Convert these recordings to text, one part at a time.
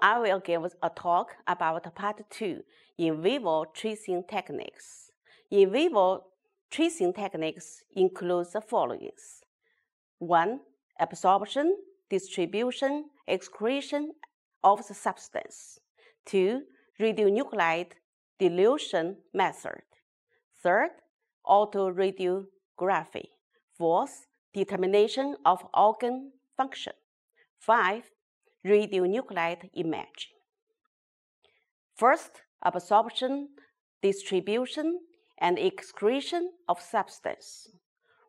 I will give a talk about part two, in vivo tracing techniques. In vivo tracing techniques include the following. One, absorption, distribution, excretion of the substance. Two, radionuclide dilution method. Third, autoradiography. Fourth, determination of organ function. Five, radionuclide imaging. First, absorption, distribution, and excretion of substance.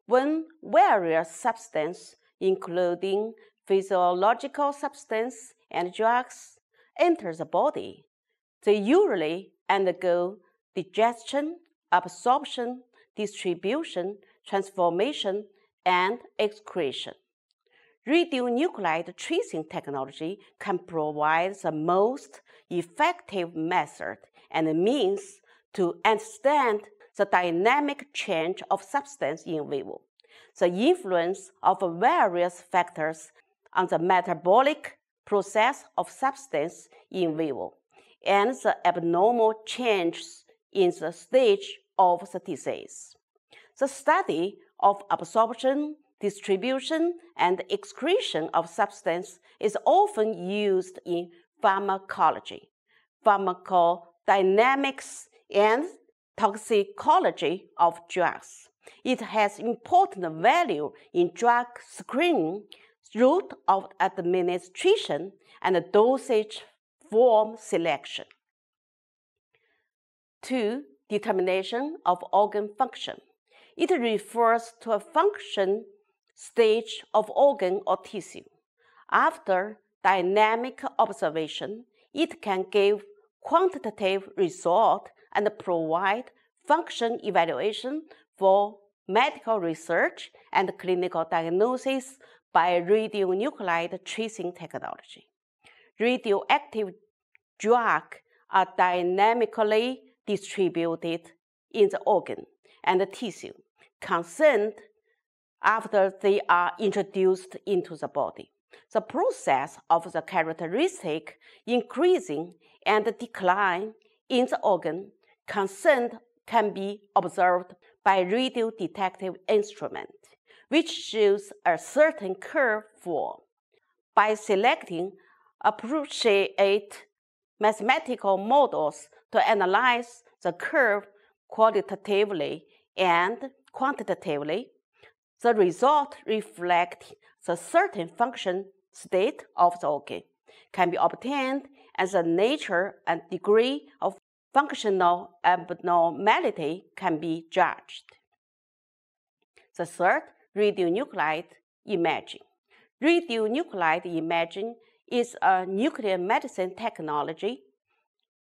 When various substances, including physiological substance and drugs, enter the body, they usually undergo digestion, absorption, distribution, transformation, and excretion radionuclide tracing technology can provide the most effective method and means to understand the dynamic change of substance in vivo, the influence of various factors on the metabolic process of substance in vivo, and the abnormal changes in the stage of the disease. The study of absorption distribution and excretion of substance is often used in pharmacology, pharmacodynamics, and toxicology of drugs. It has important value in drug screening, route of administration, and dosage form selection. Two, determination of organ function. It refers to a function stage of organ or tissue. After dynamic observation, it can give quantitative result and provide function evaluation for medical research and clinical diagnosis by radionuclide tracing technology. Radioactive drugs are dynamically distributed in the organ and the tissue concerned after they are introduced into the body. The process of the characteristic increasing and decline in the organ concerned can be observed by radio detective instrument, which shows a certain curve form. By selecting appropriate mathematical models to analyze the curve qualitatively and quantitatively, the result reflects the certain function state of the organ, can be obtained as the nature and degree of functional abnormality can be judged. The third, radionuclide imaging. Radionuclide imaging is a nuclear medicine technology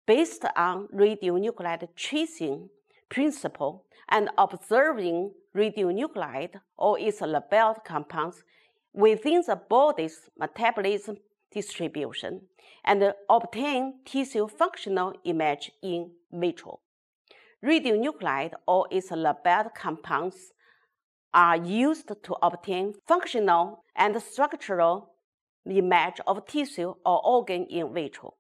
based on radionuclide tracing principle and observing radionuclide or its labeled compounds within the body's metabolism distribution and obtain tissue functional image in vitro. Radionuclide or its labeled compounds are used to obtain functional and structural image of tissue or organ in vitro.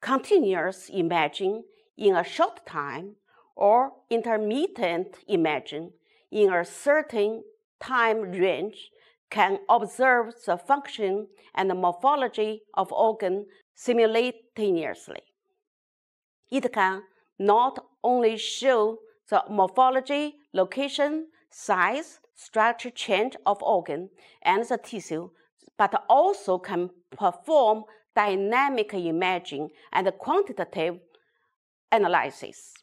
Continuous imaging in a short time or intermittent imaging in a certain time range can observe the function and the morphology of organ simultaneously. It can not only show the morphology, location, size, structure change of organ and the tissue, but also can perform dynamic imaging and quantitative analysis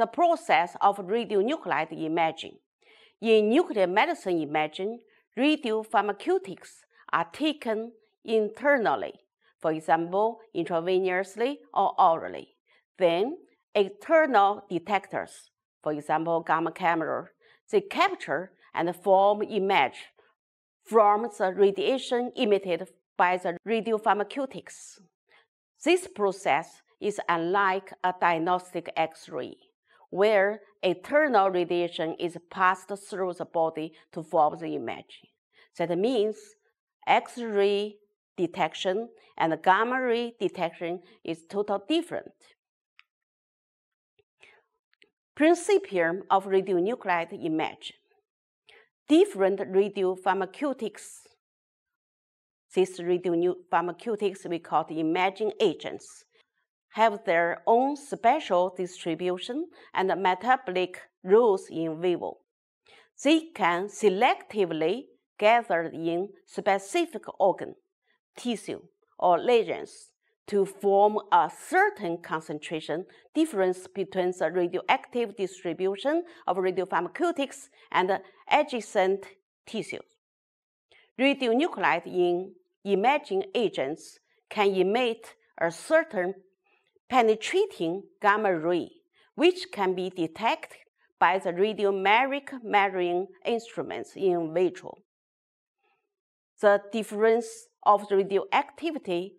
the process of radionuclide imaging. In nuclear medicine imaging, radiopharmaceutics are taken internally, for example, intravenously or orally. Then, external detectors, for example, gamma camera, they capture and form image from the radiation emitted by the radiopharmaceutics. This process is unlike a diagnostic X-ray where external radiation is passed through the body to form the image. That means X-ray detection and gamma ray detection is totally different. Principium of radionuclide image. Different radiopharmaceutics, these radiopharmaceutics we call the imaging agents, have their own special distribution and metabolic rules in vivo. They can selectively gather in specific organ, tissue, or lesions to form a certain concentration difference between the radioactive distribution of radiopharmaceutics and adjacent tissues. Radionuclide in imaging agents can emit a certain penetrating gamma ray, which can be detected by the radiometric measuring instruments in vitro. The difference of the radioactivity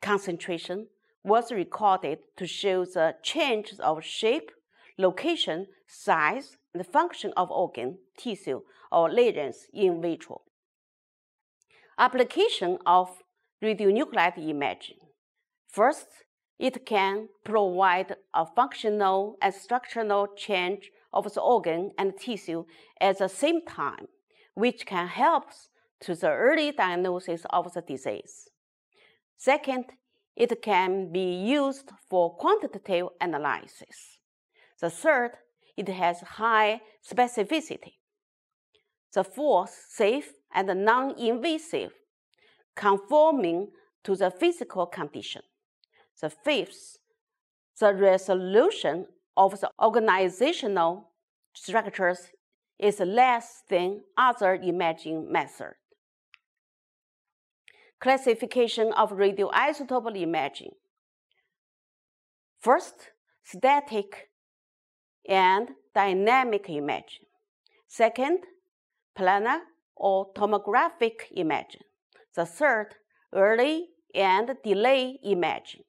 concentration was recorded to show the changes of shape, location, size, and function of organ, tissue, or lesions in vitro. Application of radionuclide imaging. First, it can provide a functional and structural change of the organ and tissue at the same time, which can help to the early diagnosis of the disease. Second, it can be used for quantitative analysis. The third, it has high specificity. The fourth, safe and non-invasive, conforming to the physical condition. The fifth, the resolution of the organizational structures is less than other imaging methods classification of radioisotope imaging. First, static and dynamic imaging. Second, planar or tomographic imaging. The third, early and delay imaging.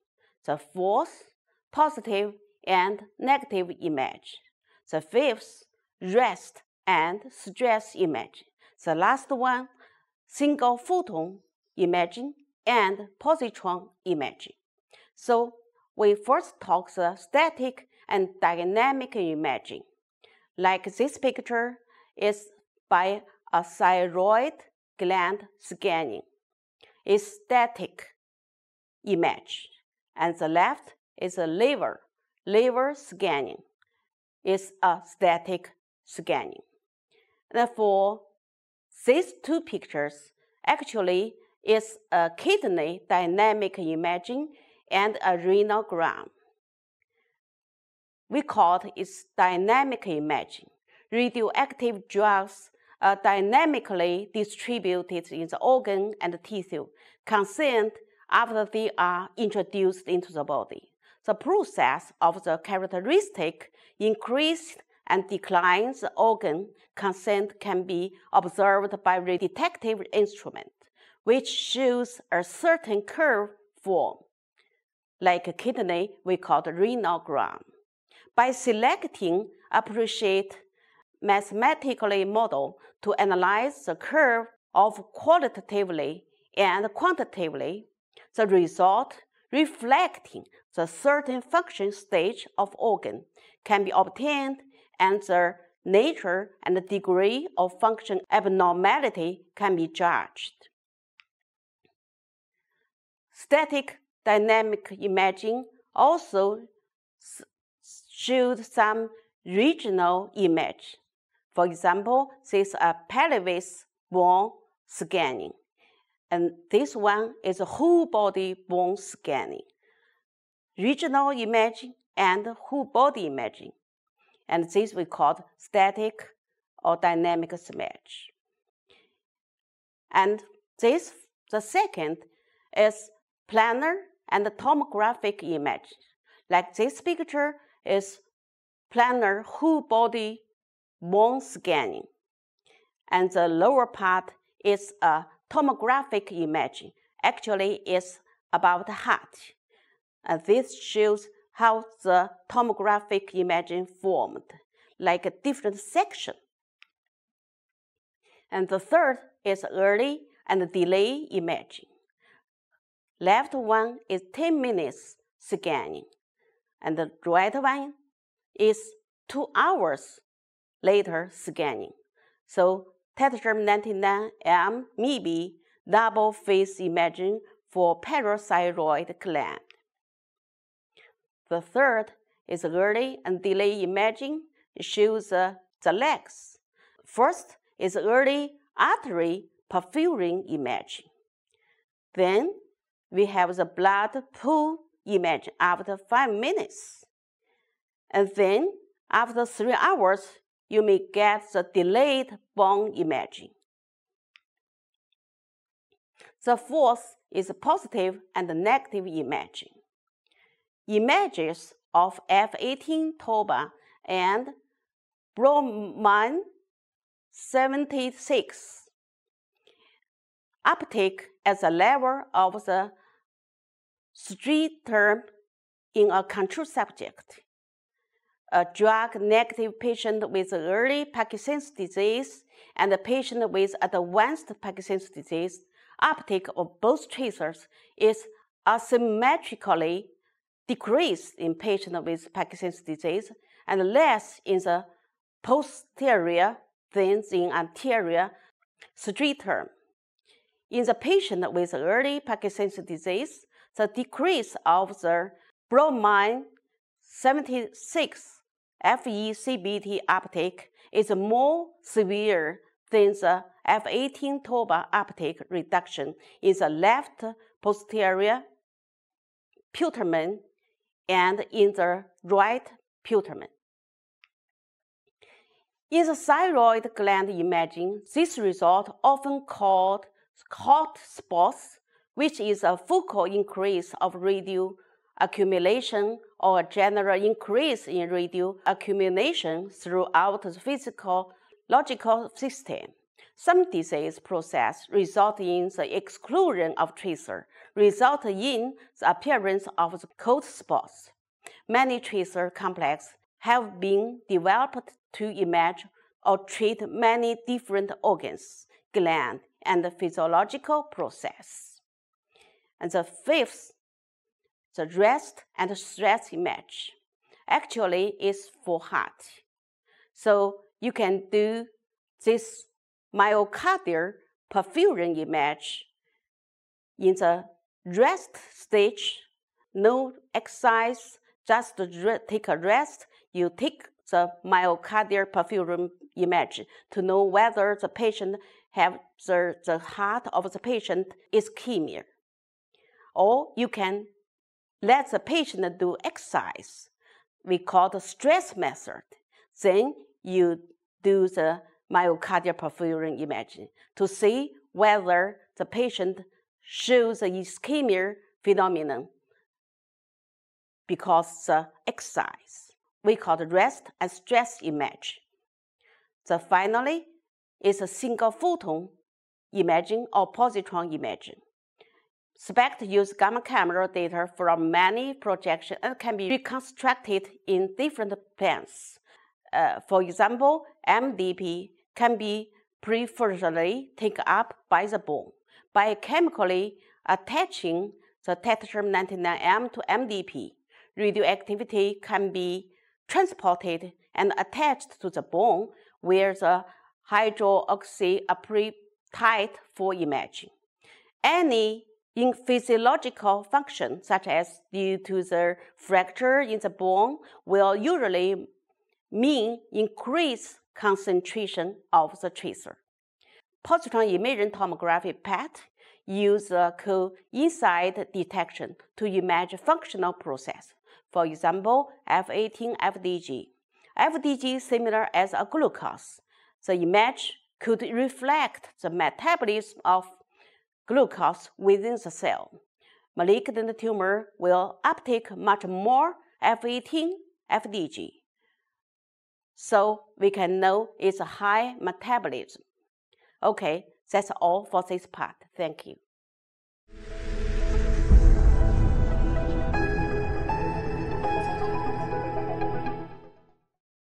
The fourth, positive and negative image. The fifth, rest and stress image. The last one, single photon imaging and positron imaging. So we first talk the static and dynamic imaging. Like this picture is by a thyroid gland scanning. It's static image. And the left is a liver, liver scanning. It's a static scanning. For these two pictures, actually is a kidney dynamic imaging and a renogram. We call it dynamic imaging. Radioactive drugs are dynamically distributed in the organ and the tissue concerned after they are introduced into the body. The process of the characteristic increase and declines the organ consent can be observed by the detective instrument which shows a certain curve form. Like a kidney, we call the renogram. By selecting appropriate mathematically model to analyze the curve of qualitatively and quantitatively, the result reflecting the certain function stage of organ can be obtained and the nature and degree of function abnormality can be judged. Static dynamic imaging also showed some regional image. For example, this is a pelvis bone scanning. And this one is a whole body bone scanning. Regional imaging and whole body imaging. And this we call static or dynamic image. And this, the second, is planar and tomographic image. Like this picture is planar whole body bone scanning. And the lower part is a tomographic image. Actually, is about heart. And this shows how the tomographic imaging formed, like a different section. And the third is early and delay imaging. left one is 10 minutes scanning, and the right one is two hours later scanning. So Technetium 99M may be double face imaging for parathyroid gland. The third is early and delay imaging. Shows uh, the legs. First is early artery perfusion imaging. Then we have the blood pool image after five minutes. And then after three hours, you may get the delayed bone imaging. The fourth is positive and negative imaging. Images of F18 DOPA and bromine 76 uptake at the level of the striatum in a control subject. A drug-negative patient with early Parkinson's disease and a patient with advanced Parkinson's disease, uptake of both tracers is asymmetrically decreased in patients with Parkinson's disease and less in the posterior than in anterior striatum. In the patient with early Parkinson's disease, the decrease of the bromine 76 FECBT uptake is more severe than the F18 DOPA uptake reduction in the left posterior putamen and in the right putamen. In the thyroid gland imaging, this result often called hot spots, which is a focal increase of radio accumulation or a general increase in radio accumulation throughout the physical logical system. Some disease process result in the exclusion of tracer, result in the appearance of the cold spots. Many tracer complexes have been developed to image or treat many different organs, gland, and physiological process. And the fifth, the rest and stress image, actually is for heart. So you can do this myocardial perfusion image in the rest stage, no exercise, just take a rest. You take the myocardial perfusion image to know whether the patient have the, the heart of the patient ischemia. Or you can let the patient do exercise. We call the stress method. Then you do the myocardial perfusion imaging to see whether the patient shows the ischemia phenomenon because the exercise. We call the rest and stress image. The finally is a single photon imaging or positron imaging. SPECT use gamma camera data from many projections and can be reconstructed in different plans. Uh, for example, MDP can be preferentially taken up by the bone by chemically attaching the technetium 99M to MDP. Radioactivity can be transported and attached to the bone where the hydroxy apatite for imaging. Any in physiological function, such as due to the fracture in the bone, will usually mean increased concentration of the tracer. Positron emission tomography PET use a coincide detection to image functional process. For example, F18 FDG. FDG similar as a glucose. The image could reflect the metabolism of glucose within the cell. Malignant tumor will uptake much more F18 FDG. So we can know it's a high metabolism. Okay, that's all for this part. Thank you.